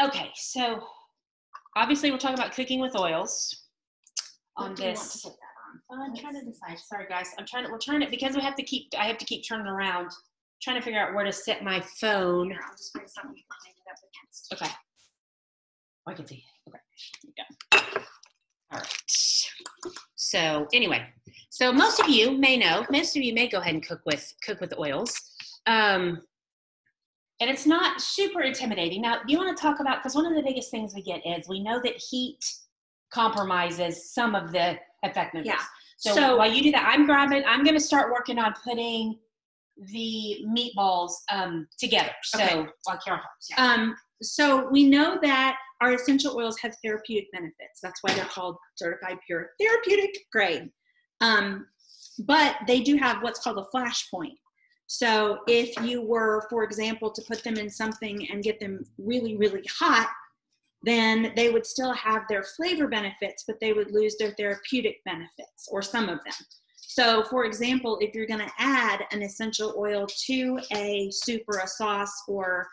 Okay, so obviously we're talking about cooking with oils on do you want to this. on? I'm trying to decide. Sorry, guys. I'm trying to. We're trying to because we have to keep. I have to keep turning around, trying to figure out where to set my phone. Here, I'll just bring something up against. Okay. Oh, I can see. Okay. Yeah. All right. So anyway, so most of you may know. Most of you may go ahead and cook with cook with oils. Um, and it's not super intimidating. Now, you want to talk about because one of the biggest things we get is we know that heat compromises some of the effectiveness. Yeah. So, So- while you do that, I'm grabbing. I'm going to start working on putting the meatballs um, together. So, Okay. hearts. Yeah. Um, so we know that our essential oils have therapeutic benefits. That's why they're called certified pure therapeutic grade. Um, but they do have what's called a flash point. So if you were, for example, to put them in something and get them really, really hot, then they would still have their flavor benefits, but they would lose their therapeutic benefits or some of them. So, for example, if you're going to add an essential oil to a soup or a sauce, or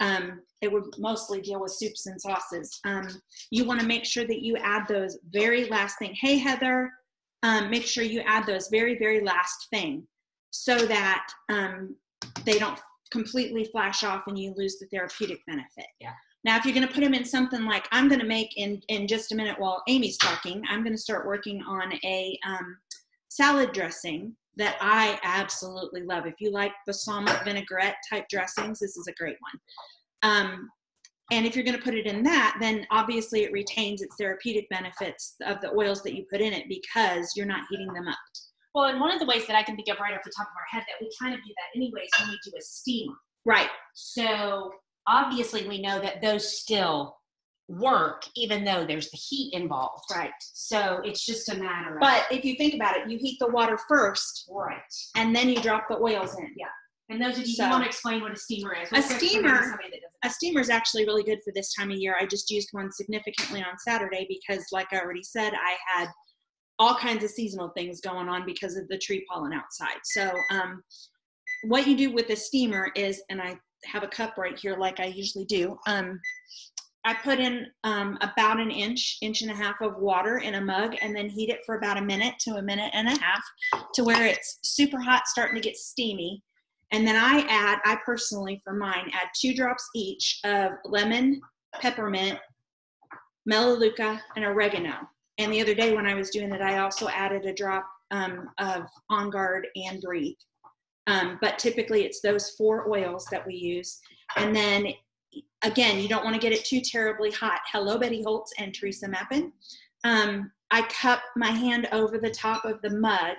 um, it would mostly deal with soups and sauces, um, you want to make sure that you add those very last thing. Hey, Heather, um, make sure you add those very, very last thing so that um, they don't completely flash off and you lose the therapeutic benefit. Yeah. Now, if you're going to put them in something like I'm going to make in in just a minute while Amy's talking, I'm going to start working on a um, salad dressing that I absolutely love. If you like balsamic vinaigrette type dressings, this is a great one. Um, and if you're going to put it in that, then obviously it retains its therapeutic benefits of the oils that you put in it because you're not heating them up. Well, and one of the ways that I can think of right off the top of our head that we kind of do that anyways when we do a steamer. Right. So obviously we know that those still work even though there's the heat involved. Right. So it's just a matter of But if you think about it, you heat the water first right. and then you drop the oils in. Yeah. And those of you So- who want to explain what a steamer is, A steamer- somebody that doesn't A steamer is actually really good for this time of year. I just used one significantly on Saturday because, like I already said, I had all kinds of seasonal things going on because of the tree pollen outside. So, um, what you do with a steamer is, and I have a cup right here, like I usually do. Um, I put in um, about an inch, inch and a half of water in a mug, and then heat it for about a minute to a minute and a half to where it's super hot, starting to get steamy. And then I add, I personally, for mine, add two drops each of lemon, peppermint, melaleuca, and oregano. And the other day when I was doing it, I also added a drop um, of On Guard and Breathe. Um, but typically it's those four oils that we use. And then again, you don't want to get it too terribly hot. Hello, Betty Holtz and Teresa Mappin. Um, I cup my hand over the top of the mug,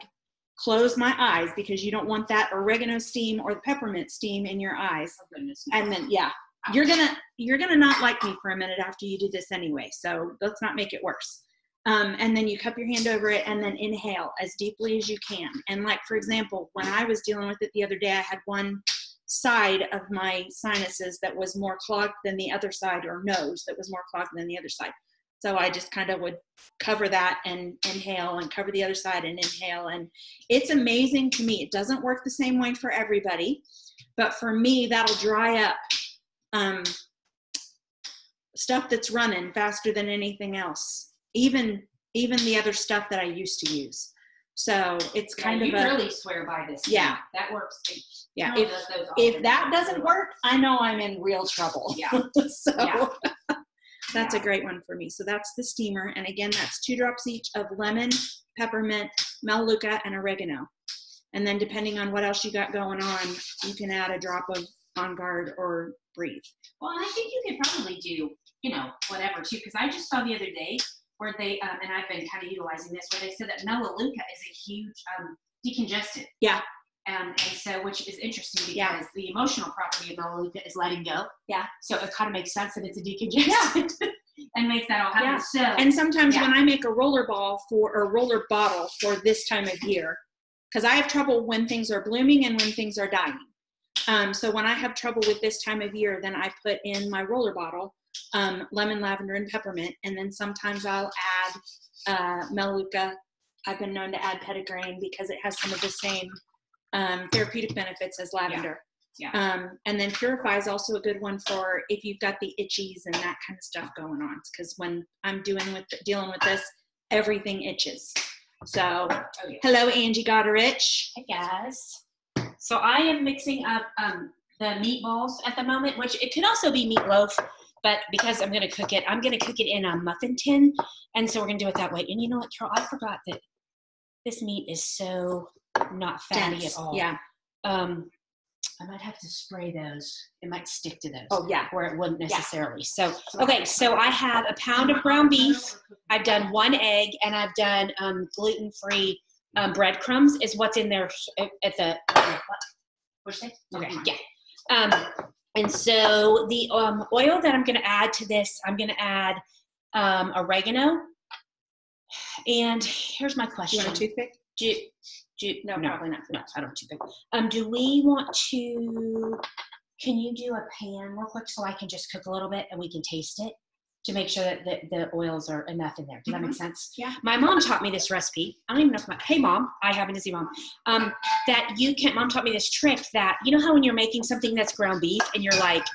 close my eyes because you don't want that oregano steam or the peppermint steam in your eyes. Oh. And then, yeah, you're gonna you're gonna not like me for a minute after you do this anyway. So let's not make it worse. Um, and then you cup your hand over it and then inhale as deeply as you can. And like for example, when I was dealing with it the other day, I had one side of my sinuses that was more clogged than the other side, or nose that was more clogged than the other side. So I just kind of would cover that and inhale and cover the other side and inhale. And it's amazing to me. It doesn't work the same way for everybody, but for me, that'll dry up um, stuff that's running faster than anything else. Even even the other stuff that I used to use. So it's Yeah, kind you of a really swear by this. Yeah. That works. yeah. If does those all if that doesn't work, I know I'm in real trouble. Yeah. so Yeah. that's Yeah. a great one for me. So that's the steamer, and again, that's two drops each of lemon, peppermint, melaleuca, and oregano. And then depending on what else you got going on, you can add a drop of On Guard or Breathe. Well, I think you could probably do, you know, whatever too, because I just saw the other day where they, um, and I've been kind of utilizing this, where they said that Melaleuca is a huge um, decongestant. Yeah. Um, and so, which is interesting because Yeah. the emotional property of Melaleuca is letting go. Yeah. So it kind of makes sense that it's a decongestant Yeah. and makes that all happen. Yeah. So, And sometimes Yeah. when I make a roller ball for or roller bottle for this time of year, because I have trouble when things are blooming and when things are dying. Um, so when I have trouble with this time of year, then I put in my roller bottle um, lemon, lavender, and peppermint, and then sometimes I'll add uh, melaleuca. I've been known to add petitgrain because it has some of the same um, therapeutic benefits as lavender. Yeah. Um, and then Purify is also a good one for if you've got the itchies and that kind of stuff going on. Because when I'm doing with dealing with this, everything itches. So, Oh, yeah. hello, Angie Gotterich. Hey guys. So I am mixing up um, the meatballs at the moment, which it could also be meatloaf, but because I'm going to cook it, I'm going to cook it in a muffin tin, and so we're going to do it that way. And you know what, Carol? I forgot that this meat is so not fatty Dense. at all. Yeah. Um, I might have to spray those. It might stick to those. Oh, yeah. Where it wouldn't necessarily. So okay, so I have a pound of ground beef. I've done one egg, and I've done um, gluten-free um, breadcrumbs. Is what's in there at at the. What'd you? Okay, yeah. Um, and so the um, oil that I'm going to add to this, I'm going to add um, oregano. And here's my question. Do You want a toothpick? do, do, No, probably not. no, I don't want toothpick. Um, do we want to? Can you do a pan real quick so I can just cook a little bit and we can taste it to make sure that the, the oils are enough in there? Does that make sense? Yeah. My mom taught me this recipe. I don't even know if my hey mom, I happen to see mom. Um, that you can't, Mom taught me this trick that you know how when you're making something that's ground beef and you're like.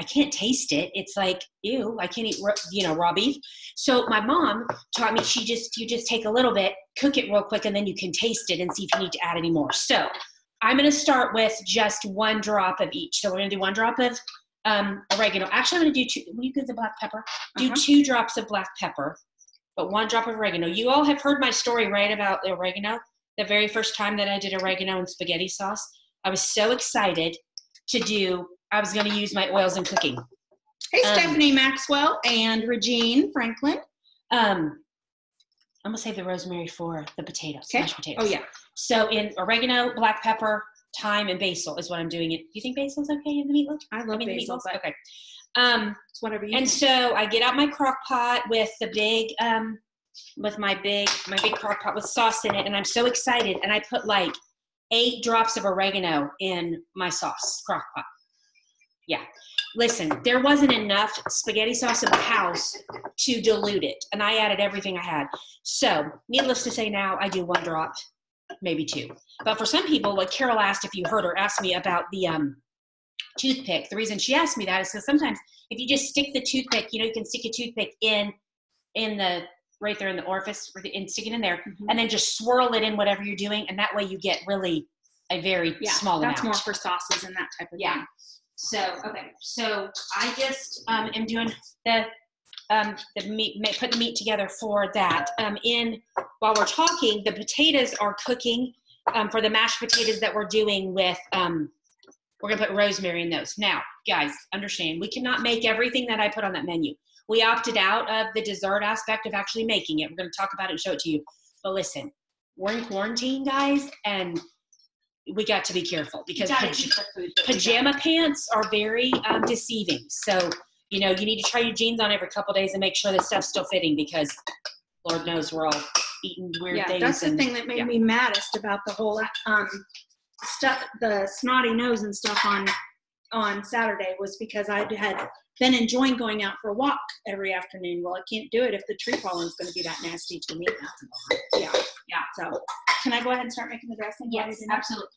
I can't taste it. It's like, ew, I can't eat, you know, raw beef. So my mom taught me she just, you just take a little bit, cook it real quick, and then you can taste it and see if you need to add any more. So I'm going to start with just one drop of each. So we're going to do one drop of um, oregano. Actually, I'm going to do two. Will you give the black pepper? Do Uh-huh. two drops of black pepper, but one drop of oregano. You all have heard my story, right, about the oregano? The very first time that I did oregano and spaghetti sauce, I was so excited to do. I was going to use my oils in cooking. Hey, Um, Stephanie Maxwell and Regine Franklin. Um, I'm gonna save the rosemary for the potatoes, Okay. mashed potatoes. Oh, yeah. So in oregano, black pepper, thyme, and basil is what I'm doing. It. Do you think basil's okay in the meatloaf? I I love mean, basil? Okay. Um, it's whatever you and so I get out my crock pot with the big, um, with my big, my big crock pot with sauce in it, and I'm so excited. And I put like eight drops of oregano in my sauce crock pot. Yeah. Listen, there wasn't enough spaghetti sauce in the house to dilute it, and I added everything I had. So, needless to say, now I do one drop, maybe two. But for some people, like Carol asked if you heard her ask me about the um, toothpick. The reason she asked me that is because sometimes if you just stick the toothpick, you know, you can stick a toothpick in in the right there in the orifice or the- and stick it in there, Mhm. and then just swirl it in whatever you're doing, and that way you get really a very yeah, small that's amount. more for sauces and that type of Yeah. thing. So okay, so I just um, am doing the um, the meat, put the meat together for that. Um, in while we're talking, the potatoes are cooking um, for the mashed potatoes that we're doing with. Um, we're gonna put rosemary in those. Now, guys, understand we cannot make everything that I put on that menu. We opted out of the dessert aspect of actually making it. We're gonna talk about it and show it to you. But listen, we're in quarantine, guys, and we got to be careful because Gotta paj- food that we got. pajama pants are very um, deceiving. So, you know, you need to try your jeans on every couple days and make sure the stuff's still fitting because Lord knows we're all eating weird yeah, things. that's the thing that made yeah. me maddest about the whole um stuff the snotty nose and stuff on on Saturday was because I had been enjoying going out for a walk every afternoon. Well, I can't do it if the tree pollen's going to be that nasty to me. Yeah, Yeah. So, can I go ahead and start making the dressing? Yes, you're doing that? absolutely.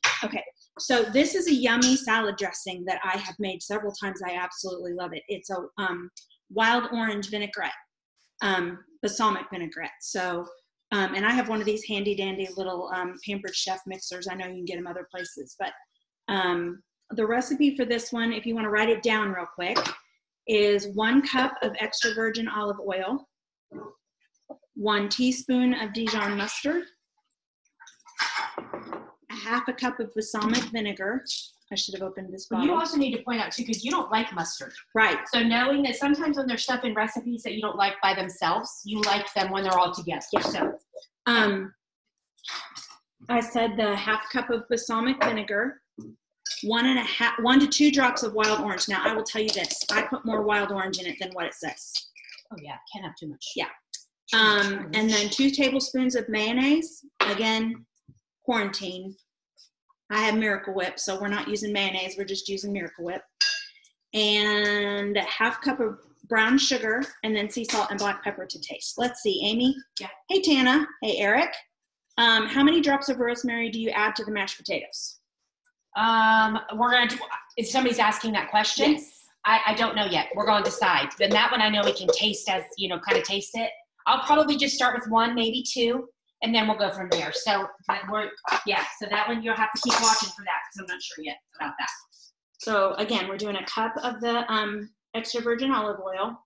So this is a yummy salad dressing that I have made several times. I absolutely love it. It's a um, wild orange vinaigrette, um, balsamic vinaigrette. So, um, and I have one of these handy dandy little um, Pampered Chef mixers. I know you can get them other places, but um, the recipe for this one, if you want to write it down real quick, is one cup of extra virgin olive oil, one teaspoon of Dijon mustard, half a cup of balsamic vinegar. I should have opened this bottle. You also need to point out too, because you don't like mustard. Right. So knowing that sometimes when there's stuff in recipes that you don't like by themselves, you like them when they're all together. Yeah. So Um, I said the half cup of balsamic vinegar, one and a half, one to two drops of wild orange. Now I will tell you this: I put more wild orange in it than what it says. oh yeah, can't have too much. Yeah. Um, and then two tablespoons of mayonnaise. Again, quarantine. I have Miracle Whip, so we're not using mayonnaise. We're just using Miracle Whip. And a half cup of brown sugar, and then sea salt and black pepper to taste. Let's see, Amy. Yeah. Hey, Tana. Hey, Eric. Um, how many drops of rosemary do you add to the mashed potatoes? Um, we're gonna do, if somebody's asking that question, Yes. I, I don't know yet. We're going to decide. Then that one I know we can taste as, you know, kind of taste it. I'll probably just start with one, maybe two, and then we'll go from there. So we're, yeah, so that one you'll have to keep watching for that because I'm not sure yet about that. So again, we're doing a cup of the um, extra virgin olive oil.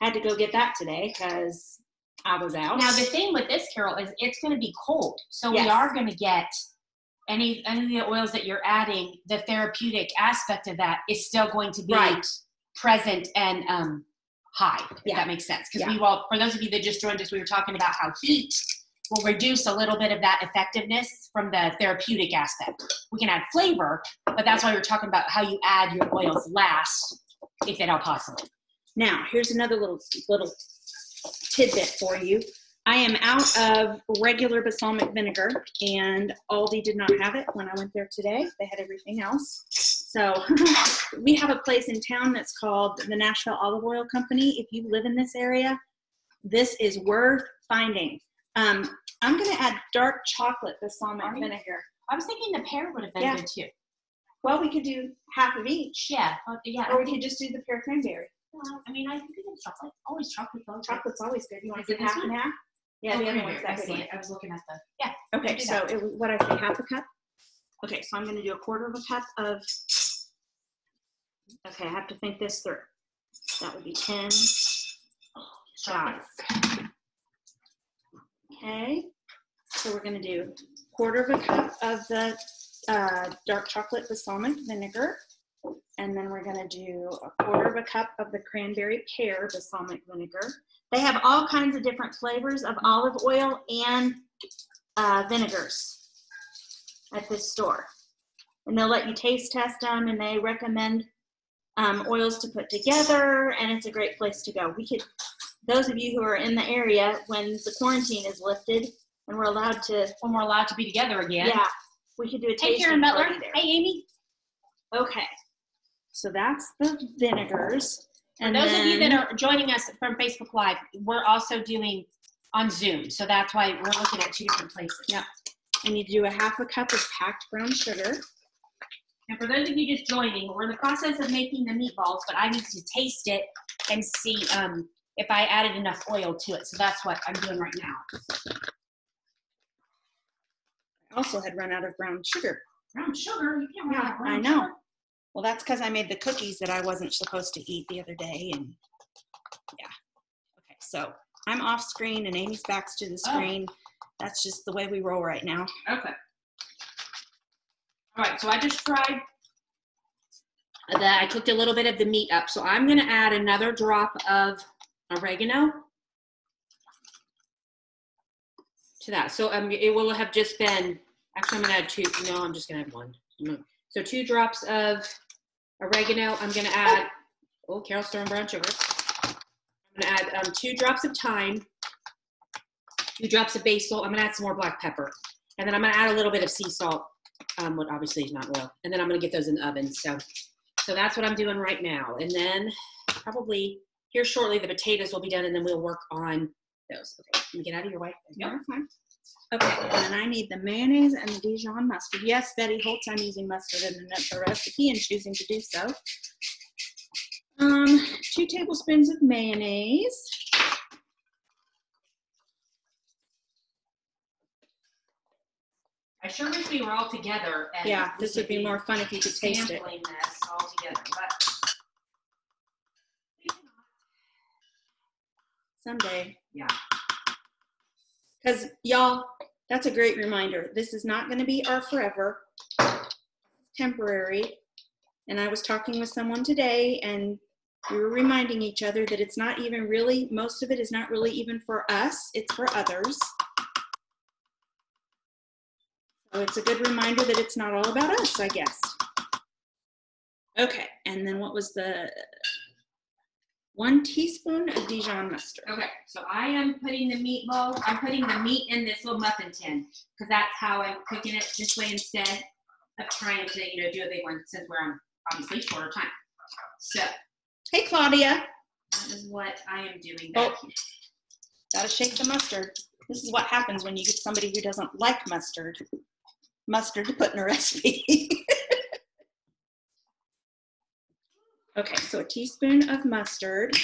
I Had to go get that today because I was out. Now the thing with this, Carol, is it's going to be cold, so we are going to get any any of the oils that you're adding. The therapeutic aspect of that is still going to be Right. present and um, high. If Yeah. that makes sense, because Yeah. we will. For those of you that just joined us, we were talking about how heat will reduce a little bit of that effectiveness from the therapeutic aspect. We can add flavor, but that's why we're talking about how you add your oils last, if at all possible. Now, here's another little little tidbit for you. I am out of regular balsamic vinegar, and Aldi did not have it when I went there today. They had everything else. So we have a place in town that's called the Nashville Olive Oil Company. If you live in this area, this is worth finding. Um, I'm going to add dark chocolate balsamic Are you? vinegar. I was thinking the pear would have been Yeah. good too. Well, we could do half of each, Yeah, uh, yeah. or we could just do the pear cranberry. Well, I mean, I think it's chocolate. Always chocolate though. Chocolate's always good. You want Is to it do this half and half? Yeah, Oh, the other one's I that see it. I was looking at the. Yeah. Okay, so it was what I say, half a cup. Okay, so I'm going to do a quarter of a cup of. Okay, I have to think this through. That would be ten shots. Okay, so we're going to do quarter of a cup of the uh, dark chocolate balsamic vinegar, and then we're going to do a quarter of a cup of the cranberry pear balsamic vinegar. They have all kinds of different flavors of olive oil and uh, vinegars at this store. And they'll let you taste test them and they recommend um, oils to put together and it's a great place to go. We could, those of you who are in the area when the quarantine is lifted and we're allowed to, When we're allowed to be together again. yeah, we could do a Hey, tasting Karen Butler. there. Hey, Amy. Okay, so that's the vinegars. For those of you that are joining us from Facebook Live, we're also doing on Zoom. So that's why we're looking at two different places. Yeah. and you do a half a cup of packed brown sugar. And for those of you just joining, we're in the process of making the meatballs, but I need to taste it and see um, if I added enough oil to it. So that's what I'm doing right now. I also had run out of brown sugar. Brown sugar? You can't run Yeah, out of brown I know. sugar. Well, that's because I made the cookies that I wasn't supposed to eat the other day, and yeah. Okay, so I'm off screen and Amy's back to the Oh. screen. That's just the way we roll right now. Okay. All right, so I just tried that. I cooked a little bit of the meat up. So I'm going to add another drop of oregano to that. So um, it will have just been, actually, I'm to add two. No, I'm just to add one. So two drops of oregano. I'm to add, oh, Carol's throwing brown sugar. I'm to add um, two drops of thyme, two drops of basil. I'm to add some more black pepper. And then I'm to add a little bit of sea salt, um, what obviously is not oil. And then I'm to get those in the oven. So, so that's what I'm doing right now. And then probably here shortly, the potatoes will be done and then we'll work on those. Okay, let me get out of your way. There you go. You're fine. Okay, and then I need the mayonnaise and the Dijon mustard. Yes, Betty Holtz, I'm using mustard in the recipe and choosing to do so. Um, two tablespoons of mayonnaise. I sure wish we were all together. And Yeah, this would be more fun if you could taste it. this all together. But Someday. Yeah. Because y'all, that's a great reminder. This is not going to be our forever, temporary. And I was talking with someone today, and we were reminding each other that it's not even really, most of it is not really even for us, it's for others. So it's a good reminder that it's not all about us, I guess. Okay, and then what was the one teaspoon of Dijon mustard? Okay, so I am putting the meatball, I'm putting the meat in this little muffin tin because that's how I'm cooking it this way instead of trying to, you know, do a big one since we're on obviously shorter time. So Hey, Claudia. that is what I am doing Oh. here. Gotta shake the mustard. This is what happens when you get somebody who doesn't like mustard. Mustard to put in a recipe. Okay, so a teaspoon of mustard.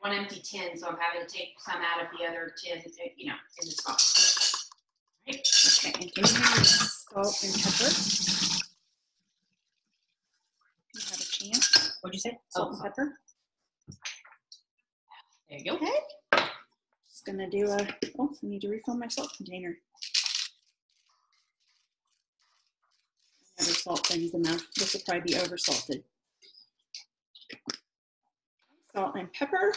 One empty tin, so I'm having to take some out of the other tin, uh, you know, in. Right? Okay, and give me salt and pepper. You have a chance. What'd you say? Salt Oh, and pepper. there you go. Okay. Just gonna do a, oh, I need to refill my salt container. I Never salt things enough. This will probably be over salted. Salt and pepper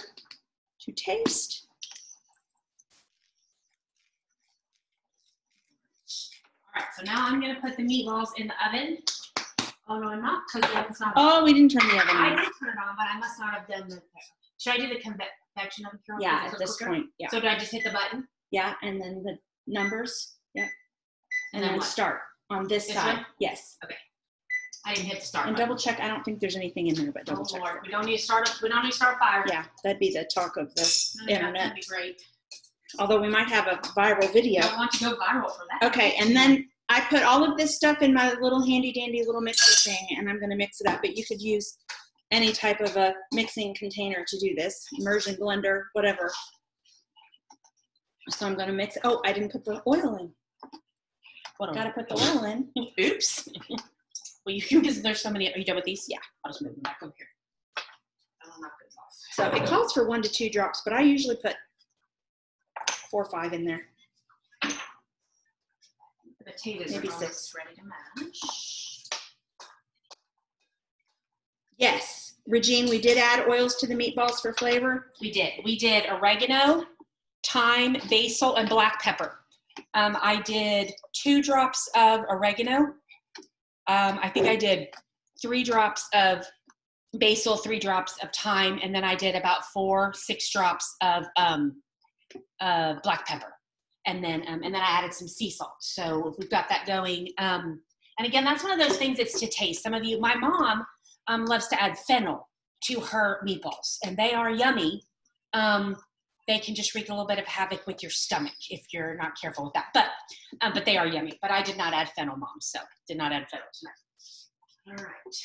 to taste. All right, so now I'm gonna put the meatballs in the oven. Oh, no, I'm not, because the oven's not. Oh, we didn't turn the oven on. I did turn it on, but I must not have done the, should I do the convection oven? Yeah, at this quicker? point, yeah. So do I just hit the button? Yeah, and then the numbers, yep. And And then then start on this This side, one? yes. I didn't hit the start And button. double check, I don't think there's anything in there, but Oh double check. Lord, we don't need to start, a- we don't need to start a fire. Yeah, that'd be the talk of the No, no, no, internet. That'd be great. Although we might have a viral video. Don't want to go viral for that. Okay, and then I put all of this stuff in my little handy dandy little mixer thing, and I'm gonna mix it up, but you could use any type of a mixing container to do this, immersion blender, whatever. So I'm gonna mix, oh, I didn't put the oil in. What on? Gotta put the oil in. Oops. Well, you can, because there's so many, are you done with these? Yeah. I'll just move them back over here. I'll knock those off. So it calls for one to two drops, but I usually put four or five in there. The potatoes Maybe are six. ready to mash. Yes, Regine, we did add oils to the meatballs for flavor. We did. We did oregano, thyme, basil, and black pepper. Um, I did two drops of oregano. Um, I think I did three drops of basil, three drops of thyme, and then I did about four, six drops of um, uh, black pepper. And then, um, and then I added some sea salt. So we've got that going. Um, and again, that's one of those things that's to taste. Some of you, my mom um, loves to add fennel to her meatballs, and they are yummy. Um, they can just wreak a little bit of havoc with your stomach if you're not careful with that. But um, but they are yummy. But I did not add fennel, mom, so did not add fennel tonight. All right.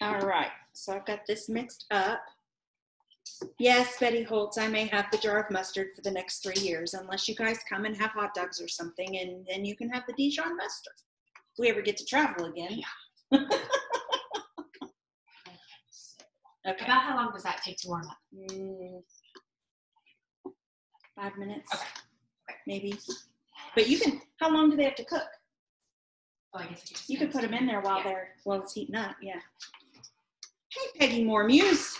All right, so I've got this mixed up. Yes, Betty Holtz, I may have the jar of mustard for the next three years, unless you guys come and have hot dogs or something, and then you can have the Dijon mustard. If we ever get to travel again. Okay. About how long does that take to warm up? Mm, Five minutes. Okay. Maybe. But you can, how long do they have to cook? Oh, I guess You could put them in there while Yeah. they're, while it's heating up, yeah. Hey, Peggy Moore Muse.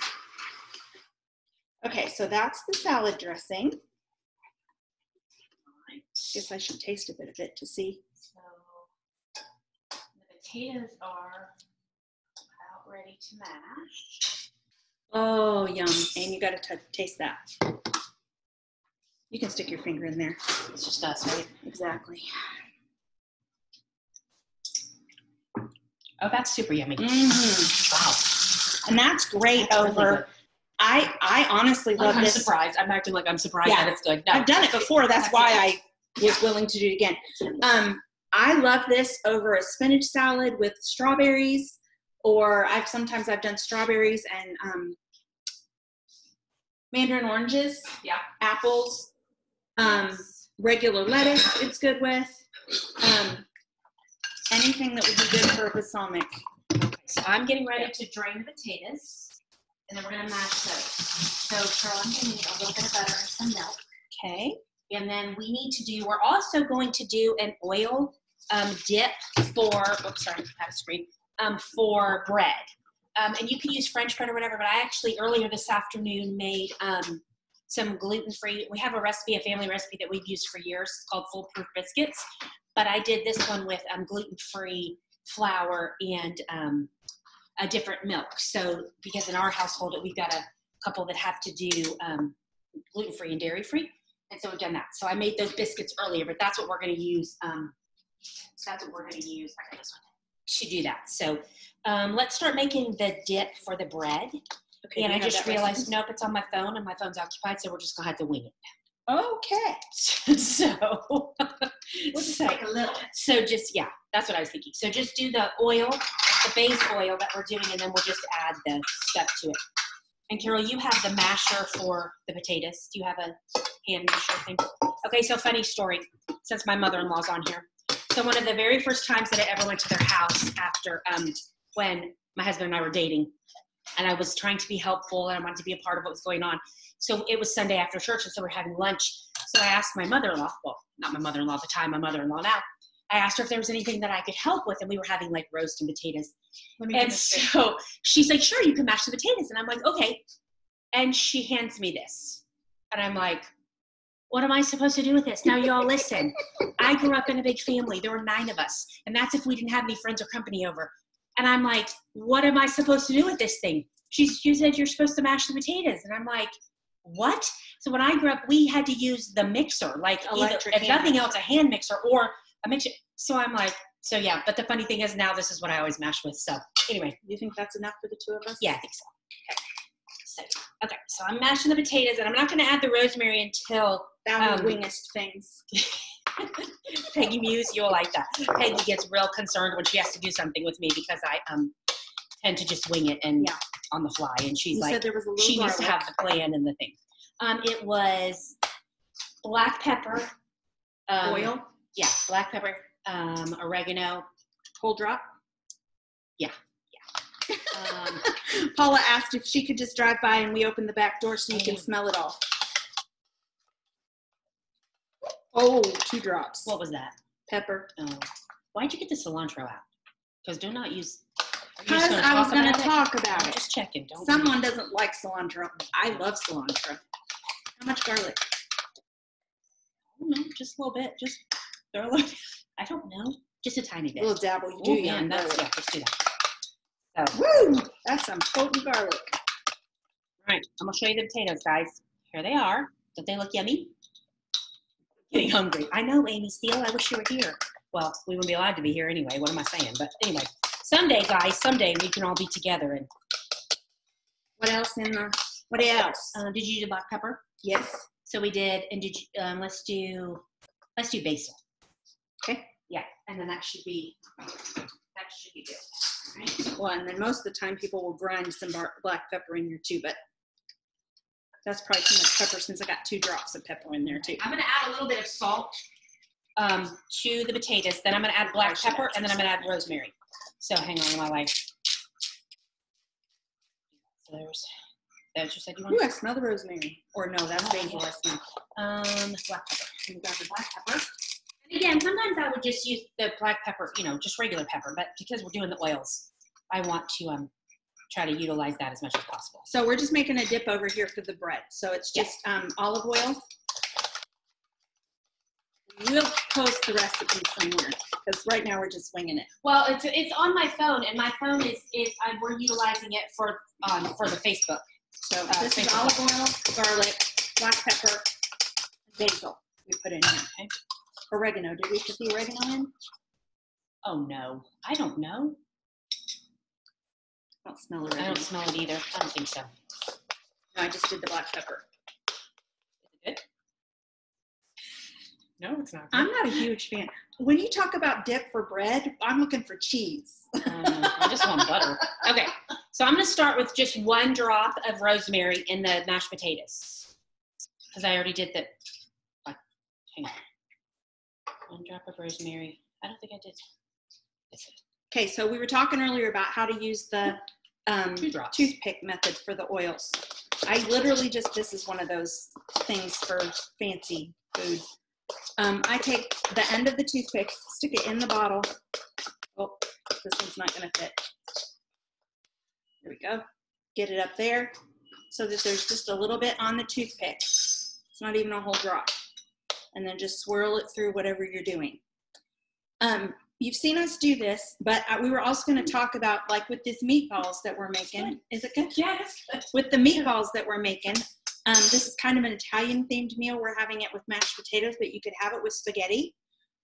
Okay, so that's the salad dressing. Right. Guess I should taste a bit of it to see. So the potatoes are about ready to mash. Oh, yum. And you gotta taste that. You can stick your finger in there. It's just us, right? Exactly. Oh, that's super yummy. Mhm. Wow. And that's great That's over, good. I, I honestly love I'm this. surprised. I'm acting like I'm surprised Yeah. that it's good. No. I've done it before. That's That's why. I was willing to do it again. Um, I love this over a spinach salad with strawberries, or I've sometimes I've done strawberries and um, mandarin oranges, Yeah. apples, um, regular lettuce. It's good with um, anything that would be good for a balsamic. So I'm getting ready to drain the potatoes, and then we're gonna mash those. So Cheryl, I'm gonna need a little bit of butter and some milk. Okay. And then we need to do, we're also going to do an oil um, dip for, oops, sorry, I had a screen, um, for bread. Um, and you can use French bread or whatever, but I actually earlier this afternoon made um, some gluten free. We have a recipe, a family recipe that we've used for years. It's called Foolproof Biscuits. But I did this one with um, gluten free flour and um, a different milk. So, because in our household, we've got a couple that have to do um, gluten free and dairy free. And so we've done that. So I made those biscuits earlier, but that's what we're going to use. Um, that's what we're going to use. I got this one to do that. So um, let's start making the dip for the bread. Okay. and I just realized, recipe? nope, it's on my phone and my phone's occupied, so we're just going to have to wing it. Okay. so, We'll just so, take a little. so just, yeah, that's what I was thinking. So just do the oil the base oil that we're doing, and then we'll just add the stuff to it. And Carol, you have the masher for the potatoes. Do you have a hand masher thing? Okay, so funny story, since my mother-in-law's on here. So one of the very first times that I ever went to their house after um, when my husband and I were dating, and I was trying to be helpful and I wanted to be a part of what was going on. So it was Sunday after church, and so we're having lunch. So I asked my mother-in-law, well, not my mother-in-law at the time, my mother-in-law now. I asked her if there was anything that I could help with, and we were having like roast and potatoes. Let me get And so she's like, sure, you can mash the potatoes. And I'm like, okay. And she hands me this. And I'm like, what am I supposed to do with this? Now, y'all listen. I grew up in a big family. There were nine of us. And that's if we didn't have any friends or company over. And I'm like, what am I supposed to do with this thing? She, she said, you're supposed to mash the potatoes. And I'm like, what? So when I grew up, we had to use the mixer, like either, Electric if nothing else, a hand mixer or a mixer. So I'm like, so yeah. But the funny thing is now this is what I always mash with. So anyway, You think that's enough for the two of us? yeah, I think so. Okay. So, okay, so I'm mashing the potatoes, and I'm not going to add the rosemary until Thou Um, wingest things. Peggy Muse. You'll like that. Peggy gets real concerned when she has to do something with me because I um tend to just wing it and Yeah. on the fly, and she's You like, said there was a she needs to have the plan and the thing. Um, it was black pepper, um, oil, Yeah, black pepper, um, oregano. whole drop. yeah, Um, Paula asked if she could just drive by and we open the back door so you can Oh. smell it all. Oh, two drops. what was that? Pepper. Oh, why'd you get the cilantro out? Because do not use. just Because I was going to talk about I'm it. just checking. Don't. Someone doesn't like cilantro. I love cilantro. How much garlic? No, just a little bit. Just throw a little. I don't know. Just a tiny bit. A little dabble. You do, yeah. man, that's yeah. Let's do that. So, Woo! That's some potent garlic. all right, I'm gonna show you the potatoes, guys. Here they are. Don't they look yummy? Getting hungry. I know, Amy Steele. I wish you were here. Well, we wouldn't be allowed to be here anyway. What am I saying? But anyway, someday, guys, someday we can all be together. And What else in the? What else? uh, did you do black pepper? yes. So we did, and did you? Um, let's do, let's do basil. Okay. Yeah, and then that should be, that should be good. All right. Well, and then most of the time people will grind some black pepper in here too, but that's probably too much pepper since I got two drops of pepper in there too. I'm gonna add a little bit of salt um, to the potatoes. Then I'm gonna add black pepper, and then I'm gonna add rosemary. So hang on while I. So there's. That's you said you Ooh, want. I smell the rosemary. Or no, that's basil I smell. Um, black pepper. And we got the black pepper. And again, sometimes I would just use the black pepper, you know, just regular pepper. But because we're doing the oils, I want to um try to utilize that as much as possible. So we're just making a dip over here for the bread. So it's just um, olive oil. We'll post the recipe somewhere because right now we're just winging it. Well, it's it's on my phone, and my phone is is I, we're utilizing it for um for the Facebook. So Uh, this is olive oil, garlic, black pepper, basil. We put in here. Okay. Oregano. Did we put the oregano in? Oh no, I don't know. I don't smell it. I don't smell it either. I don't think so. No, I just did the black pepper. Is it good? No, it's not. I'm not a huge fan. When you talk about dip for bread, I'm looking for cheese. Um, I just want butter. Okay, so I'm gonna start with just one drop of rosemary in the mashed potatoes because I already did the. Hang on. One drop of rosemary. I don't think I did. Okay, so we were talking earlier about how to use the um, toothpick method for the oils. I literally just, this is one of those things for fancy food. Um, I take the end of the toothpick, stick it in the bottle. Oh, this one's not gonna fit. There we go. Get it up there so that there's just a little bit on the toothpick. It's not even a whole drop. And then just swirl it through whatever you're doing. Um, you've seen us do this, but we were also going to talk about like with this meatballs that we're making. Is it good? Yes. With the meatballs that we're making, um, this is kind of an Italian themed meal. We're having it with mashed potatoes, but you could have it with spaghetti.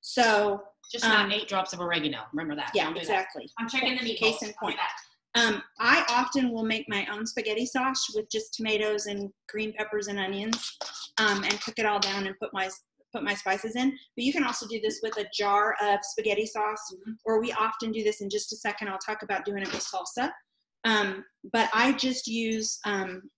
So Just not Um, eight drops of oregano. Remember that. yeah, Don't that. exactly. I'm checking the meatballs. Case in point. Um, I often will make my own spaghetti sauce with just tomatoes and green peppers and onions, um, and cook it all down and put my put my spices in. But you can also do this with a jar of spaghetti sauce, Mhm. or we often do this in just a second. I'll talk about doing it with salsa. Um, but I just use um,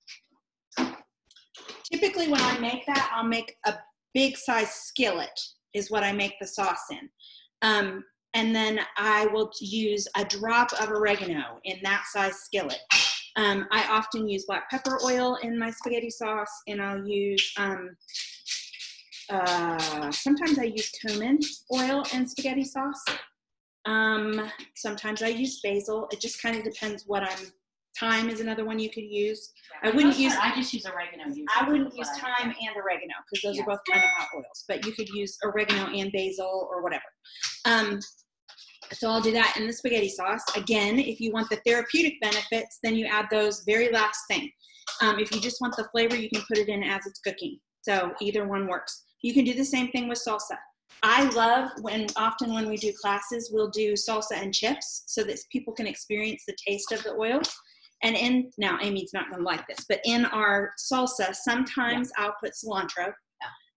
typically when I make that, I'll make a big size skillet is what I make the sauce in. Um, and then I will use a drop of oregano in that size skillet. Um, I often use black pepper oil in my spaghetti sauce, and I'll use um, uh, sometimes I use cumin oil in spaghetti sauce. Um, sometimes I use basil. It just kind of depends what I'm. Thyme is another one you could use. I wouldn't use- I just use oregano. usually I wouldn't use thyme do. and oregano because those Yeah. are both kind of hot oils, but you could use oregano and basil or whatever. Um, so I'll do that in the spaghetti sauce. Again, if you want the therapeutic benefits, then you add those very last thing. Um, if you just want the flavor, you can put it in as it's cooking. So either one works. You can do the same thing with salsa. I love when often when we do classes, we'll do salsa and chips so that people can experience the taste of the oils. And in now, Amy's not going to like this, but in our salsa, sometimes I'll put cilantro.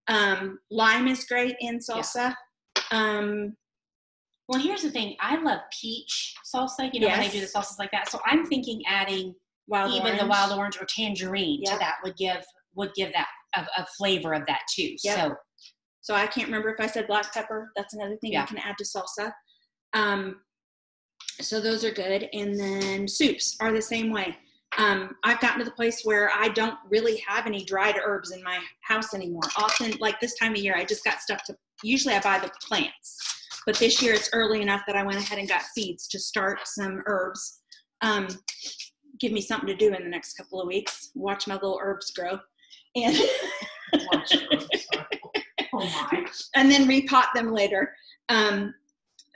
Um, lime is great in salsa. Um, Well, here's the thing. I love peach salsa. You know when they do the Yes. salsas like that. So I'm thinking adding wild even the wild orange or tangerine to that would give would give that a, a flavor of that too. Yep. So So I can't remember if I said black pepper. That's another thing Yeah. you can add to salsa. Um, so those are good. And then soups are the same way. Um, I've gotten to the place where I don't really have any dried herbs in my house anymore. Often, like this time of year, I just got stuff to. Usually, I buy the plants, but this year it's early enough that I went ahead and got seeds to start some herbs. Um, give me something to do in the next couple of weeks. Watch my little herbs grow, and oh my. and then repot them later. Um,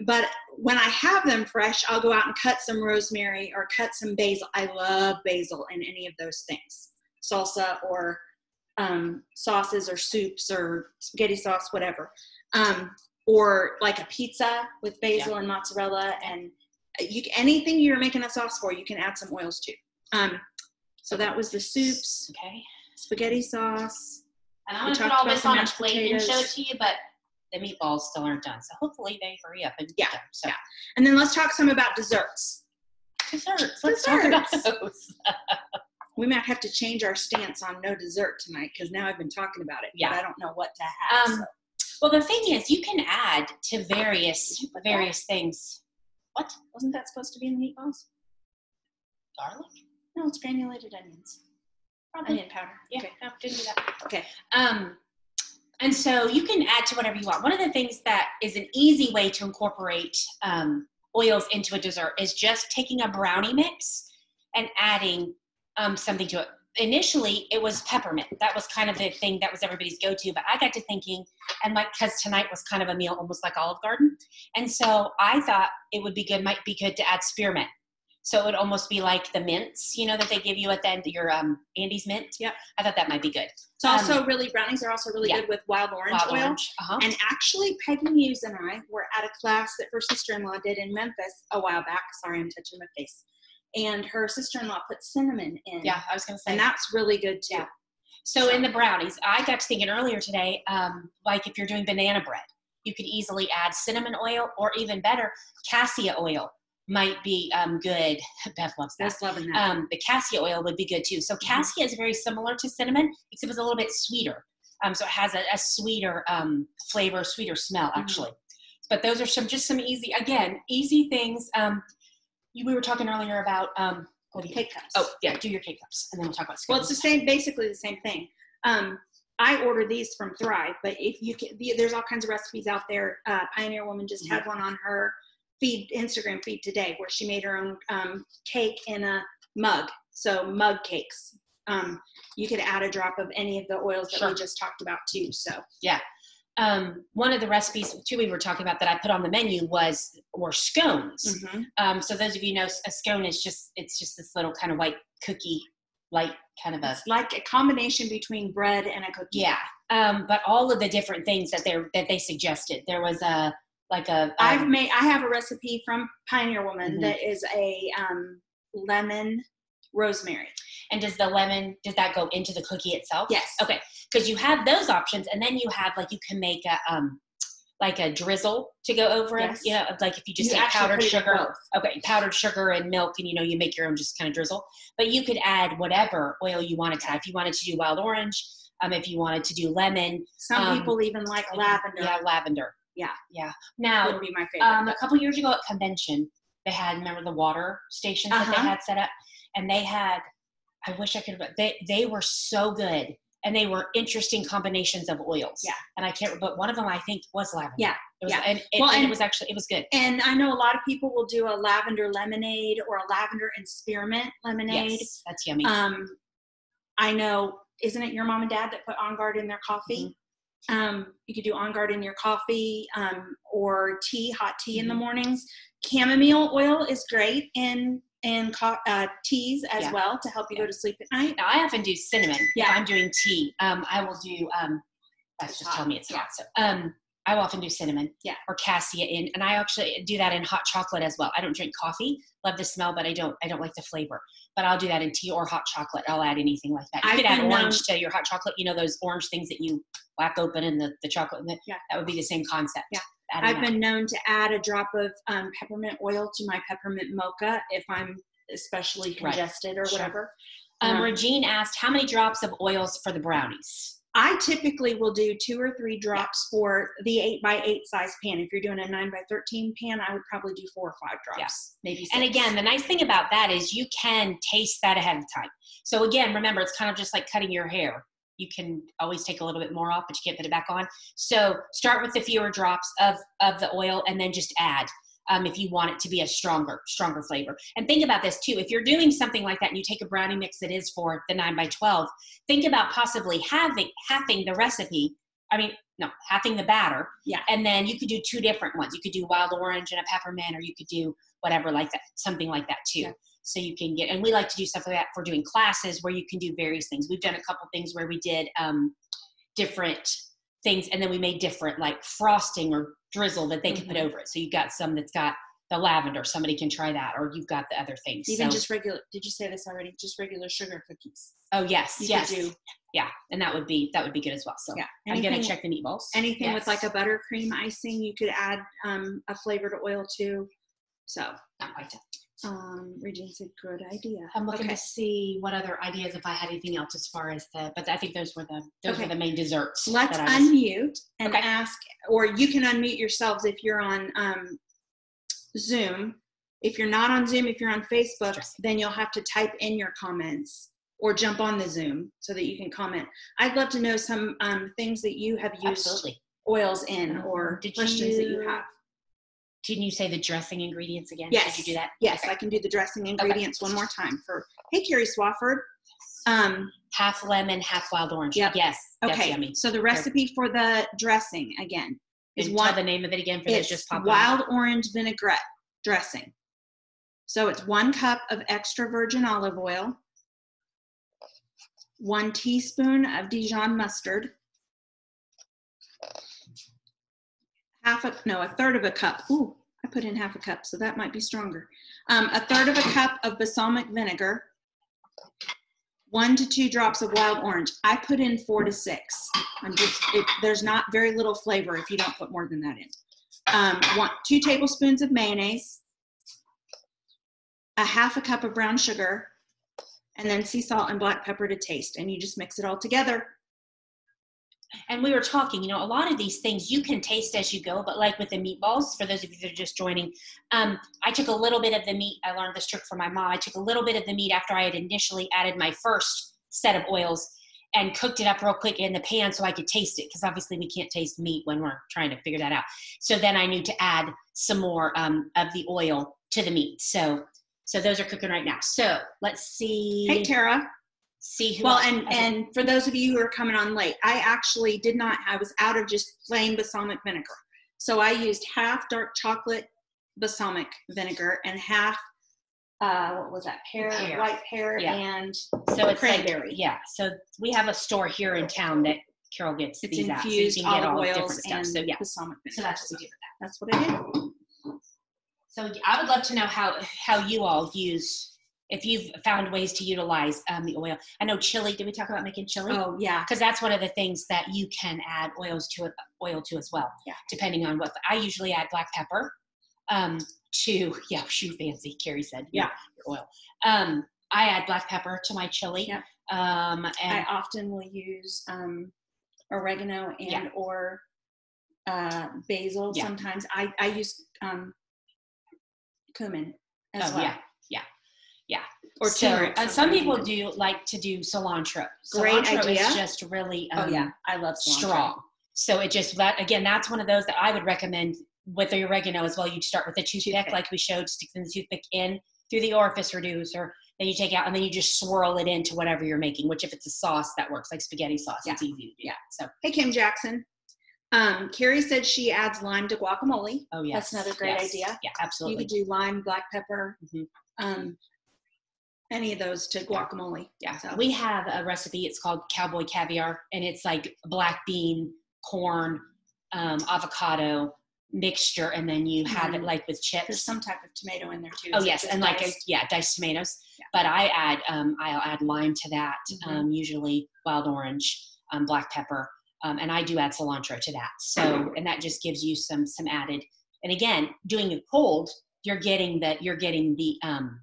but when I have them fresh, I'll go out and cut some rosemary or cut some basil. I love basil in any of those things, salsa or um, sauces or soups or spaghetti sauce, whatever. Um, or like a pizza with basil and mozzarella and you anything you're making a sauce for, you can add some oils to. Um, so that was the soups, Okay. Spaghetti sauce. And I'm We gonna put all this on a plate and show it to you, but the meatballs still aren't done. So hopefully they hurry up and get Yeah, them. So yeah. And then let's talk some about desserts. desserts. Let's talk about Desserts. those. We might have to change our stance on no dessert tonight because now I've been talking about it. Yeah. But I don't know what to have. Um, so. Well, the thing is, you can add to various various things. What Wasn't that supposed to be in the meatballs? garlic? No, it's granulated onions. Probably. Onion powder. Yeah, Okay. no, didn't do that. Okay. Um, and so you can add to whatever you want. One of the things that is an easy way to incorporate um, oils into a dessert is just taking a brownie mix and adding um, something to it. Initially, it was peppermint. That was kind of the thing that was everybody's go-to. But I got to thinking, and like because tonight was kind of a meal almost like Olive Garden, and so I thought it would be good, might be good to add spearmint. So it would almost be like the mints, you know, that they give you at the end, your um, Andes mint. Yeah. I thought that might be good. It's also really brownies are also really yeah. good with wild orange Wild oil. orange. Uh-huh. And actually, Peggy Muse and I were at a class that her sister-in-law did in Memphis a while back. Sorry, I'm touching my face. And her sister-in-law put cinnamon in. yeah, I was going to say. And that's really good too. Yeah. so in the brownies, I got to thinking earlier today, um, like if you're doing banana bread, you could easily add cinnamon oil or even better, cassia oil might be um, good. Beth loves that. Loving that. Um, the cassia oil would be good too. So Mm-hmm. cassia is very similar to cinnamon, except it's a little bit sweeter. Um, so it has a, a sweeter um, flavor, sweeter smell Mm-hmm. actually. But those are some just some easy, again, easy things. Um, you, we were talking earlier about um, what do you? Cake cups. Oh yeah, do your cake cups, and then we'll talk about. Well, it's the same, basically the same thing. Um, I order these from Thrive, but if you can, the- there's all kinds of recipes out there. Uh, Pioneer Woman just Mm-hmm. had one on her feed, Instagram feed today, where she made her own um, cake in a mug. So mug cakes. Um, you could add a drop of any of the oils that we just talked about too. So yeah. um, one of the recipes too we were talking about that I put on the menu was were scones. mhm. Um, so those of you know, a scone is just it's just this little kind of white cookie, light kind of a it's like a combination between bread and a cookie. yeah. Um, but all of the different things that they that they suggested, there was a like a I've um, made. I have a recipe from Pioneer Woman Mhm. that is a um, lemon rosemary. And does the lemon does that go into the cookie itself? Yes. Okay, because you have those options, and then you have like you can make a um like a drizzle to go over Yes. it. You know, like if you just You take powdered put it in sugar. Okay, powdered sugar and milk, and you know you make your own just kind of drizzle. But you could add whatever oil you wanted to add. If you wanted to do wild orange, um, if you wanted to do lemon, Some Um, people even like lavender. yeah, lavender. Yeah. yeah. Now, would be my favorite. um, a couple years ago at convention, they had remember the water stations that they Uh-huh. had set up, and they had. I wish I could. have They they were so good, and they were interesting combinations of oils. Yeah. and I can't. But one of them I think was lavender. Yeah, it was, yeah. and, it, Well, and it was actually it was good. and I know a lot of people will do a lavender lemonade or a lavender and spearmint lemonade. Yes, that's yummy. Um, I know, isn't it your mom and dad that put On Guard in their coffee? Mm-hmm. Um, you could do On Guard in your coffee um, or tea, hot tea in the Mhm. mornings. Chamomile oil is great in in co- uh, teas as Yeah. well to help you go to sleep at night. Now I often do cinnamon. Yeah. I'm doing tea. Um, I will do. Um, that's just hot. telling me it's Yeah. hot. So, um, I often do cinnamon. Yeah. Or cassia in, and I actually do that in hot chocolate as well. I don't drink coffee. Love the smell, but I don't. I don't like the flavor. But I'll do that in tea or hot chocolate. I'll add anything like that. You I've could add been orange known- to your hot chocolate. You know those orange things that you whack open in the the chocolate. And the, Yeah. That would be the same concept. Yeah. I've that. been known to add a drop of um, peppermint oil to my peppermint mocha if I'm especially Right. congested or Sure. whatever. Um, Um, Regine asked, "How many drops of oils for the brownies?" I typically will do two or three drops for the eight by eight size pan. If you're doing a nine by thirteen pan, I would probably do four or five drops, maybe. Six. And again, the nice thing about that is you can taste that ahead of time. So again, remember, it's kind of just like cutting your hair. You can always take a little bit more off, but you can't put it back on. So start with the fewer drops of of the oil, and then just add um, if you want it to be a stronger stronger flavor. And think about this too: if you're doing something like that, and you take a brownie mix that is for the nine by twelve, think about possibly having halving the recipe. I mean, no, halving the batter. Yeah. And then you could do two different ones. You could do wild orange and a peppermint, or you could do whatever like that, something like that too. Yeah. So you can get, and we like to do stuff like that for doing classes where you can do various things. We've done a couple things where we did um, different things, and then we made different like frosting or drizzle that they can put Mhm. over it. So you've got some that's got the lavender. Somebody can try that, or you've got the other things. even so, just regular. Did you say this already? Just regular sugar cookies. oh yes, You yes, do yeah, and that would be that would be good as well. So yeah. I'm gonna Anything, check the meatballs. anything with like Yes. a buttercream icing, you could add um, a flavored oil to. So, Not quite done. Um, Regine said, "Good idea." I'm looking okay. to see what other ideas if I had anything else as far as the, but I think those were the those Okay. were the main desserts. Let's was- unmute and Okay. ask, or you can unmute yourselves if you're on um, Zoom. If you're not on Zoom, if you're on Facebook, then you'll have to type in your comments or jump on the Zoom so that you can comment. I'd love to know some um, things that you have used Absolutely. oils in or Did questions that you you- have. Didn't you say the dressing ingredients again? Yes. Did you do that? Yes, Okay. I can do the dressing ingredients one more time for, hey, Carrie Swafford. Um, Half lemon, half wild orange. Yep. Yes. That's okay, yummy. so the recipe for the dressing again is And one the name of it again for it's just popping. wild orange vinaigrette dressing. So it's one cup of extra virgin olive oil, one teaspoon of Dijon mustard, half a no, a third of a cup. Ooh, I put in half a cup, so that might be stronger. Um, a third of a cup of balsamic vinegar, one to two drops of wild orange. I put in four to six. I'm just it, there's not very little flavor if you don't put more than that in. Um, one, two tablespoons of mayonnaise, a half a cup of brown sugar, and then sea salt and black pepper to taste. And you just mix it all together. And we were talking, you know, a lot of these things you can taste as you go, but like with the meatballs, for those of you that are just joining, um, I took a little bit of the meat. I learned this trick from my mom. I took a little bit of the meat after I had initially added my first set of oils and cooked it up real quick in the pan so I could taste it because obviously we can't taste meat when we're trying to figure that out. So then I knew to add some more um, of the oil to the meat. So so those are cooking right now. So let's see Hey, Tara. See who Well, and okay. and for those of you who are coming on late, I actually did not. I was out of just plain balsamic vinegar, so I used half dark chocolate balsamic vinegar and half uh, what was that pear, Pear. white pear, Yeah. and So it's cranberry. like yeah. So we have a store here in town that Carol gets it's these at, so you infused can get all oils different stuff. and So yeah, balsamic vinegar. so that's what we do with that. That's what I did. So I would love to know how how you all use if you've found ways to utilize um, the oil. I know chili. Did we talk about making chili? Oh yeah. because that's one of the things that you can add oils to it, oil to as well. Yeah. Depending on what I usually add black pepper um, to yeah, shoe fancy. Carrie said Yeah. your oil. Um, I add black pepper to my chili. Yeah. Um, I often will use um, oregano and Yeah. or uh, basil. Yeah. Sometimes I I use um, cumin as oh well. yeah, yeah, yeah. Or so, turmeric. and some people do like to do cilantro. Great cilantro idea. is just really um, Oh yeah, I love cilantro. strong. So it just that again, that's one of those that I would recommend with the oregano as well. You'd start with the toothpick, Toothpick. like we showed, stick the toothpick in through the orifice reducer. Then you take out, and then you just swirl it into whatever you're making. Which, if it's a sauce, that works like spaghetti sauce. It's easy to do. Yeah. So, Hey Kim Jackson. Um, Carrie said she adds lime to guacamole. oh yes, That's another great yes. idea. Yeah, absolutely. You could do lime, black pepper, Mhm. um, any of those to guacamole. Yeah, So- we have a recipe. It's called cowboy caviar, and it's like black bean, corn, um, avocado mixture, and then you have it Mhm. like with chips. There's some type of tomato in there too. Oh yes, and like a, yeah, diced tomatoes. Yeah. But I add um, I'll add lime to that. Mhm. Um, usually wild orange, um, black pepper, um, and I do add cilantro to that. So Mm-hmm. and that just gives you some some added. And again, doing it cold, you're getting that you're getting the um,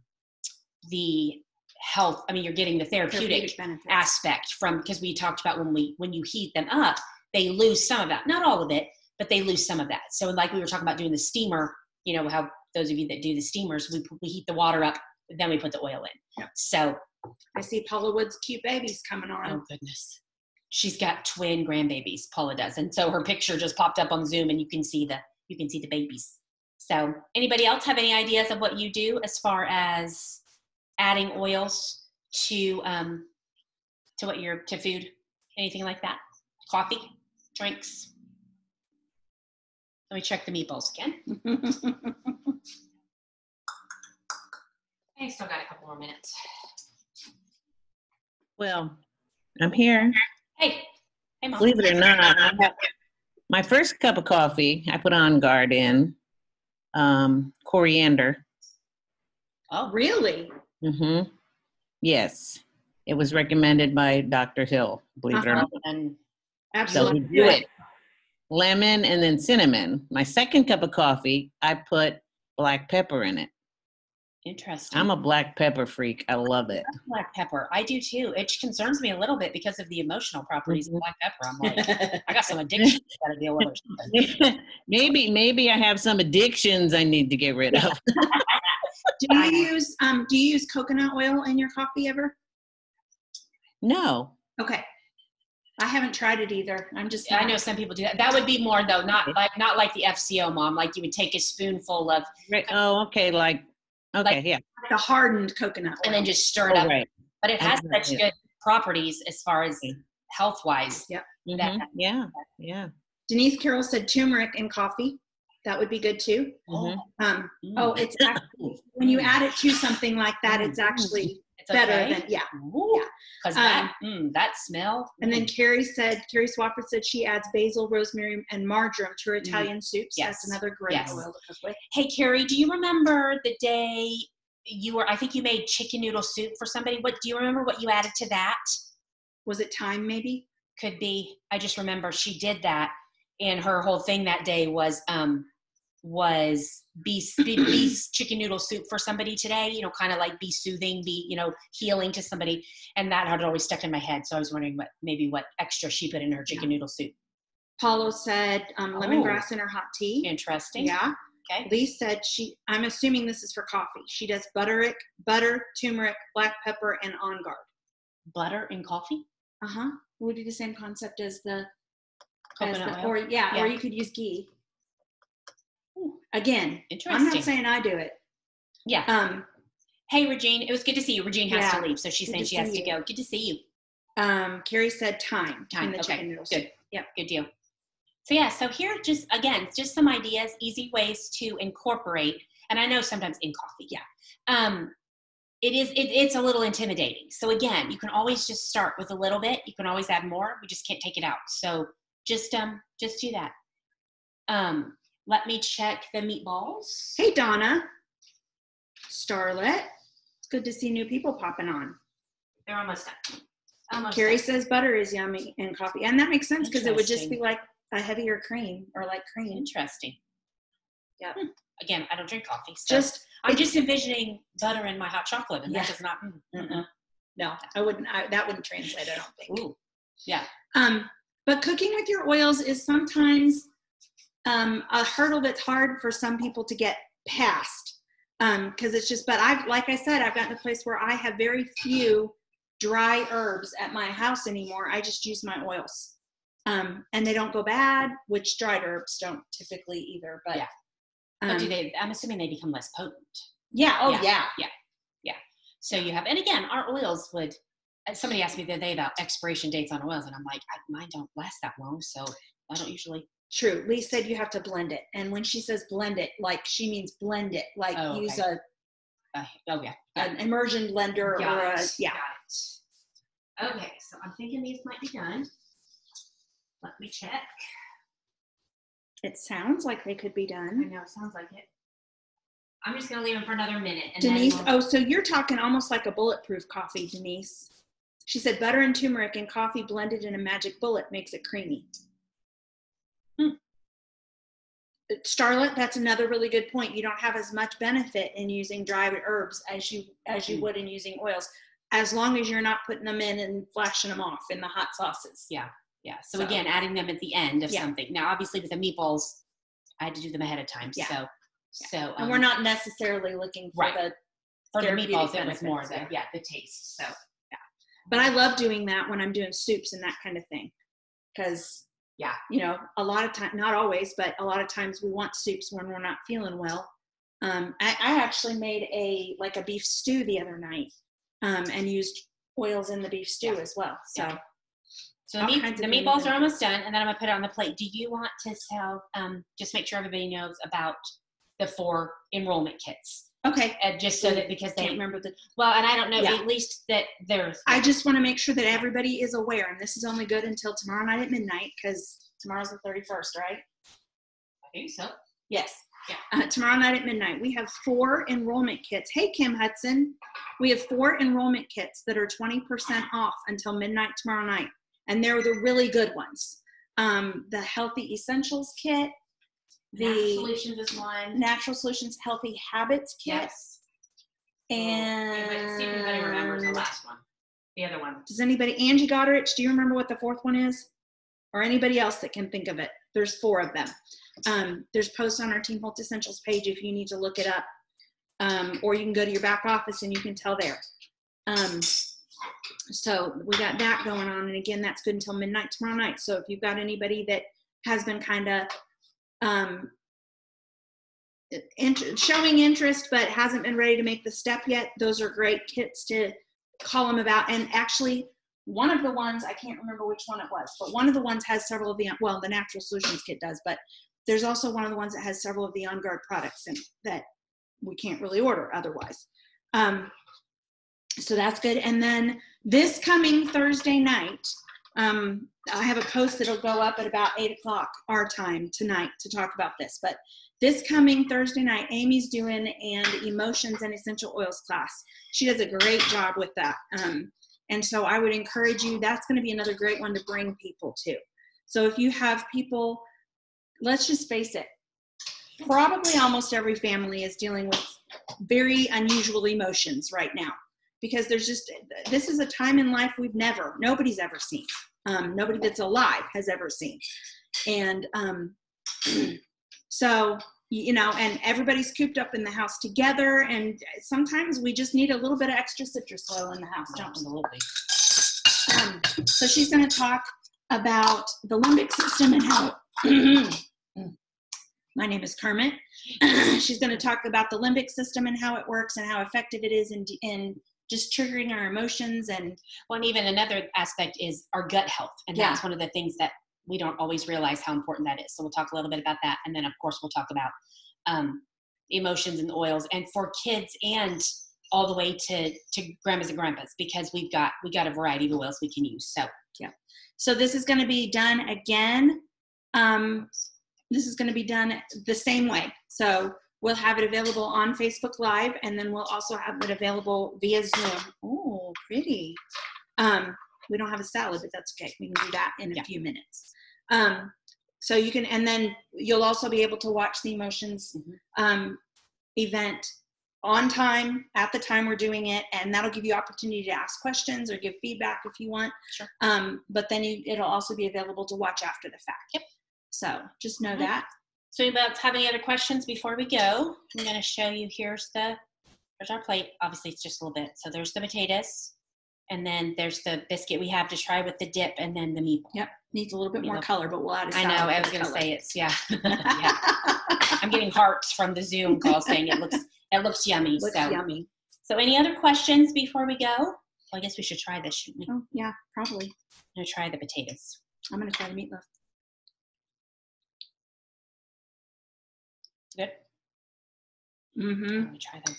the health. I mean, you're getting the therapeutic, Therapeutic aspect from because we talked about when we when you heat them up, they lose some of that. Not all of it, but they lose some of that. So like we were talking about doing the steamer, you know how those of you that do the steamers, we we heat the water up, then we put the oil in. Yeah. So I see Paula Wood's cute babies coming on. oh goodness, she's got twin grandbabies. Paula does, and so her picture just popped up on Zoom, and you can see the you can see the babies. So anybody else have any ideas of what you do as far as adding oils to um, to what your to food, anything like that? Coffee, drinks. Let me check the meatballs again. I still got a couple more minutes. Well, I'm here. Hey, hey, mom. Believe it or not, I have my first cup of coffee. I put on guard in um, coriander. Oh, really? Hmm Yes, it was recommended by Dr. Hill. Believe it or well, not. then So Absolutely. do it. Lemon and then cinnamon. My second cup of coffee, I put black pepper in it. interesting. I'm a black pepper freak. I love it. black pepper. I do too. It concerns me a little bit because of the emotional properties Mhm. of black pepper. I'm like, I got some addiction I got to deal with. or something. maybe, maybe I have some addictions I need to get rid of. do you use um do you use coconut oil in your coffee ever? No. Okay. I haven't tried it either. I'm just I know some people do that. That would be more though, not like not like the FCO mom. Like you would take a spoonful of Right. Oh, okay. Like, okay, Like- yeah. The hardened coconut oil. and then just stir it Oh, up. right. But it has Okay, such yeah. good properties as far as health wise. Yep. That- Mhm. Yeah. Yeah. Denise Carroll said turmeric in coffee. That would be good too. Mhm. Um, Mm. oh, it's actually, when you add it to something like that, it's actually it's better okay. than yeah. Because Um, that mm, that smell. And then mm, Carrie said, Carrie Swafford said she adds basil, rosemary, and marjoram to her Italian soups. Yes. That's another great Yes. oil to cook with. Hey Carrie, do you remember the day you were? I think you made chicken noodle soup for somebody. What do you remember? What you added to that? Was it thyme maybe? Could be. I just remember she did that, and her whole thing that day was um was be, be, be chicken noodle soup for somebody today. You know, kind of like be soothing, be you know healing to somebody, and that had always stuck in my head. So I was wondering what maybe what extra she put in her chicken noodle soup. Paulo said um, Oh. lemongrass in her hot tea. Interesting. Yeah. Okay. Lee said she, I'm assuming this is for coffee. She does butteric, butter, turmeric, black pepper, and on guard. Butter in coffee. Uh huh. Would be the same concept as the, Coconut the oil. or yeah, Yeah. or you could use ghee. Again, I'm not saying I do it. yeah. Um, Hey, Regine, it was good to see you. Regine has Yeah. to leave, so she's saying she has see to go. Good to see you. um, Carrie said thyme. Thyme. okay, chicken noodles. good. Yep. Good deal. So yeah, so here just again, just some ideas, easy ways to incorporate. And I know sometimes in coffee, yeah. Um, it is it, it's a little intimidating. So again, you can always just start with a little bit. You can always add more. We just can't take it out. So just um just do that. Um, let me check the meatballs. Hey Donna, Starlet, it's good to see new people popping on. They're almost done. Almost Carrie done. says butter is yummy in coffee, and that makes sense because it would just be like a heavier cream or like cream. Interesting. Yep. Hmm. Again, I don't drink coffee, so Just I'm just envisioning butter in my hot chocolate, and Yeah. that does not. mm, mm-mm. no, I wouldn't. I, that wouldn't translate. I don't think. Ooh, yeah. Um, but cooking with your oils is sometimes um, a hurdle that's hard for some people to get past because it's just. But I've, like I said, I've gotten to a place where I have very few dry herbs at my house anymore. I just use my oils, um, and they don't go bad. Which dried herbs don't typically either. But Yeah. But do um, they? I'm assuming they become less potent. yeah. Oh yeah, Yeah. yeah. So you have, and again, our oils would. Somebody asked me the other day about expiration dates on oils, and I'm like, I, mine don't last that long, so I don't usually. True. Lee said you have to blend it, and when she says blend it, like she means blend it, like Oh, use a Uh, oh yeah. an immersion blender Got or a it. yeah. Got it. Okay, so I'm thinking these might be done. Let me check. It sounds like they could be done. I know, it sounds like it. I'm just gonna leave them for another minute. Denise, we'll- oh, so you're talking almost like a bulletproof coffee, Denise. She said butter and turmeric and coffee blended in a magic bullet makes it creamy. Hmm. Starlet, that's another really good point. You don't have as much benefit in using dried herbs as you as you Mm. would in using oils, as long as you're not putting them in and flashing them off in the hot sauces. Yeah. yeah. So, So- again, adding them at the end of Yeah. something. Now, obviously, with the meatballs, I had to do them ahead of time. Yeah. So, so And we're um, not necessarily looking for Right. the for the meatballs. It was more the yeah the taste. So but I love doing that when I'm doing soups and that kind of thing. Because, Yeah. you know, a lot of time, not always, but a lot of times we want soups when we're not feeling well. Um, I, I actually made a, like a beef stew the other night um, and used oils in the beef stew Yeah. as well. So, Yeah. So the, meat, the meatballs are almost done, and then I'm gonna put it on the plate. Do you want to tell? Um, just make sure everybody knows about the four enrollment kits, okay. uh, just so that because they Can't remember the, well, and I don't know Yeah. at least that there's. I just want to make sure that everybody is aware, and this is only good until tomorrow night at midnight because tomorrow's the 31st, right? I think so. Yes. Yeah. Uh, tomorrow night at midnight, we have four enrollment kits. Hey, Kim Hudson, we have four enrollment kits that are 20% off until midnight tomorrow night. And they're the really good ones. Um, the Healthy Essentials kit, Natural the solutions is one. Natural Solutions Healthy Habits kit, Yes. Anybody- see if anybody remembers the last one. The other one. does anybody, Angie Goderich, do you remember what the fourth one is? Or anybody else that can think of it? There's four of them. Um, there's posts on our Team Health Essentials page if you need to look it up. Um, or you can go to your back office and you can tell there. Um, so we got that going on. And again, that's good until midnight tomorrow night. So if you've got anybody that has been kind of um, int- showing interest but hasn't been ready to make the step yet, those are great kits to call them about. And actually, one of the ones, I can't remember which one it was, but one of the ones has several of the, well, the Natural Solutions kit does, but there's also one of the ones that has several of the On Guard products and that we can't really order otherwise. Um, so that's good. And then this coming Thursday night, um, I have a post that'll go up at about eight o'clock our time tonight to talk about this. But this coming Thursday night, Amy's doing an emotions and essential oils class. She does a great job with that. Um, and so I would encourage you, that's going to be another great one to bring people to. So if you have people, let's just face it, probably almost every family is dealing with very unusual emotions right now because there's just, this is a time in life we've never, nobody's ever seen. Um, nobody that's alive has ever seen. And um, so, you know, and everybody's cooped up in the house together. And sometimes we just need a little bit of extra citrus oil in the house, don't we? Absolutely. Um, so she's going to talk about the limbic system and how. My name is Kermit. she's going to talk about the limbic system and how it works and how effective it is in, in just triggering our emotions and Well, and even another aspect is our gut health, and Yeah. that's one of the things that we don't always realize how important that is. So we'll talk a little bit about that, and then of course we'll talk about um, emotions and oils, and for kids and all the way to to grandmas and grandpas, because we've got we got a variety of oils we can use. So yeah. So this is going to be done again. Um, this is going to be done the same way. So We'll have it available on Facebook Live, and then we'll also have it available via Zoom. Oh, pretty. Um, we don't have a salad, but that's okay. We can do that in a Yeah. few minutes. Um, so you can, and then you'll also be able to watch the emotions Mhm. um, event on time at the time we're doing it, and that'll give you opportunity to ask questions or give feedback if you want. Sure. Um, but then you, it'll also be available to watch after the fact. Yep. So just know Mhm. that. So anybody else have any other questions before we go? I'm gonna show you, here's the, here's our plate. Obviously, it's just a little bit. So there's the potatoes. And then there's the biscuit we have to try with the dip and then the meatball. Yep. Needs a little bit more color, but we'll add a I know, I was gonna say it's, yeah. Yeah. I'm getting hearts from the Zoom call saying it looks, it looks yummy. Looks So, yummy. so any other questions before we go? Well, I guess we should try this, shouldn't we? I'm Oh, yeah, probably. gonna try the potatoes. I'm gonna try the meatloaf. Mm-hmm. I'm gonna try them.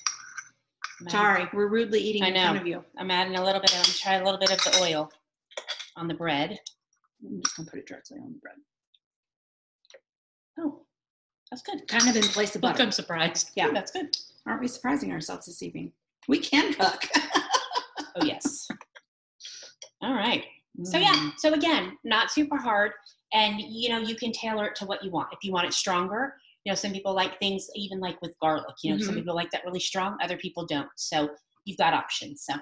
I'm adding- Sorry, we're rudely eating I in front of you. I'm adding a little bit, I'm gonna try a little bit of the oil on the bread. I'm just gonna put it directly on the bread. Oh, that's good. Kind of in place of Look, butter. I'm surprised. Yeah. that's good. Aren't we surprising ourselves this evening? We can cook. Oh, yes. All right. So yeah, Mm. so again, not super hard, and you know you can tailor it to what you want. If you want it stronger, you know some people like things even like with garlic. You know some Mhm. people like that really strong, other people don't. So you've got options. So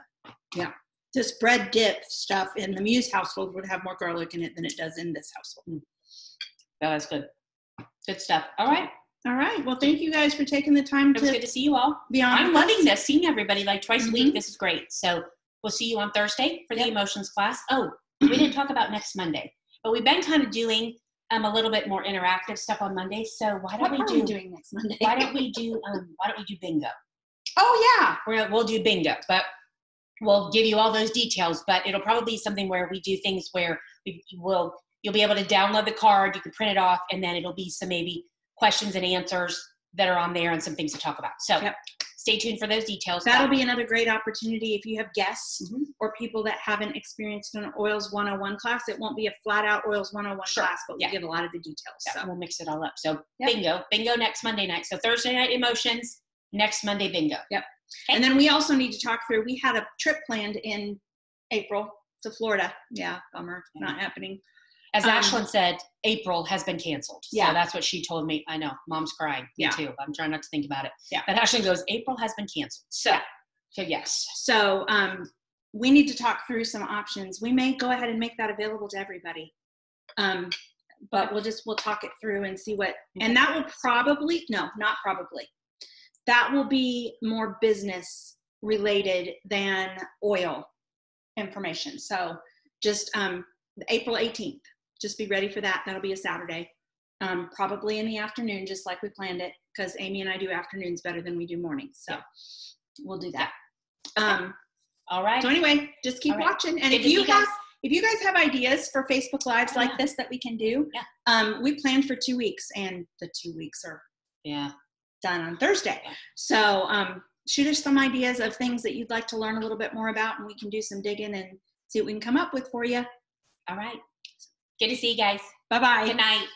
yeah This bread dip stuff in the Muse household would have more garlic in it than it does in this household. that was good. Good stuff. All right, All right. Well, thank you guys for taking the time it was to good to see you all. be on. I'm loving this, seeing everybody like twice a Mhm. week. This is great. So we'll see you on Thursday for the emotions class. Oh, we didn't talk about next Monday, but we've been kind of doing um, a little bit more interactive stuff on Monday. So why don't What we are do? we doing next Monday? why don't we do? Um, why don't we do bingo? oh yeah. We're, we'll do bingo, but we'll give you all those details. But it'll probably be something where we do things where we will you'll be able to download the card, you can print it off, and then it'll be some maybe questions and answers that are on there and some things to talk about. So Yep. Stay tuned for those details. That'll be another great opportunity if you have guests Mhm. or people that haven't experienced an Oils 101 class. It won't be a flat out Oils 101 Sure. class, but we'll Yeah. give a lot of the details. Yeah, So we'll mix it all up. So Yep. bingo, bingo next Monday night. So Thursday night emotions, next Monday bingo. Yep. And then we also need to talk through. We had a trip planned in April to Florida. Yeah, bummer, Yeah. not happening. As Um, Ashlyn said, April has been canceled. Yeah. So that's what she told me. I know, mom's crying. Me Yeah. too. I'm trying not to think about it. Yeah. But Ashlyn goes, April has been canceled. So, Yeah. so yes. So um, we need to talk through some options. We may go ahead and make that available to everybody. Um, but we'll just we'll talk it through and see what and that will probably no not probably that will be more business related than oil information so just um april 18th just be ready for that that'll be a saturday um, probably in the afternoon just like we planned it because amy and i do afternoons better than we do mornings so we'll do that um All right. so anyway just keep right. watching and Good if you guys. have if you guys have ideas for facebook lives Oh, like yeah. this that we can do Yeah. um we planned for two weeks and the two weeks are Yeah. done on thursday so um shoot us some ideas of things that you'd like to learn a little bit more about and we can do some digging and see what we can come up with for you All right. Good to see you guys. bye bye Good night.